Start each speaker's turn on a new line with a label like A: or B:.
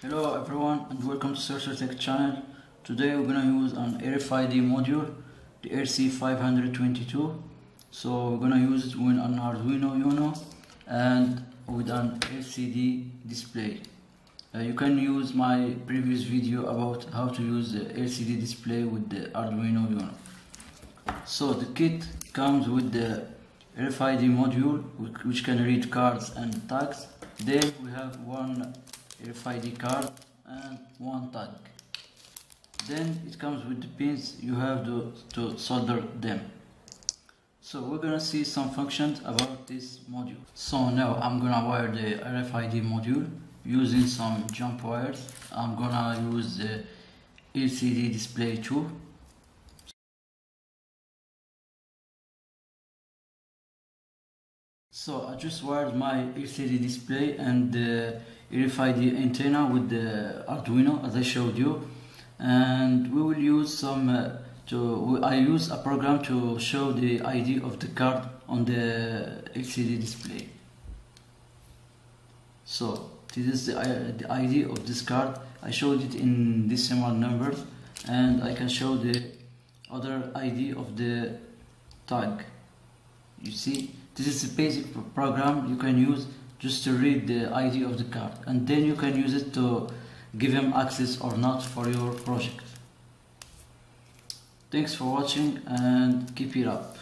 A: Hello everyone and welcome to SurtrTech channel. Today we're gonna use an RFID module, the RC522. So we're gonna use it with an Arduino Uno and with an LCD display. Uh, you can use my previous video about how to use the LCD display with the Arduino Uno. So the kit comes with the RFID module which can read cards and tags. Then we have one RFID card and one tag. Then it comes with the pins, you have to, to solder them. So we're gonna see some functions about this module. So now I'm gonna wire the RFID module using some jump wires. I'm gonna use the LCD display too So I just wired my LCD display and the RFID antenna with the Arduino as I showed you and we will use some uh, to I use a program to show the ID of the card on the LCD display. So this is the, uh, the ID of this card. I showed it in decimal numbers and I can show the other ID of the tag. You see this is a basic program you can use just to read the ID of the card and then you can use it to give him access or not for your project. Thanks for watching and keep it up.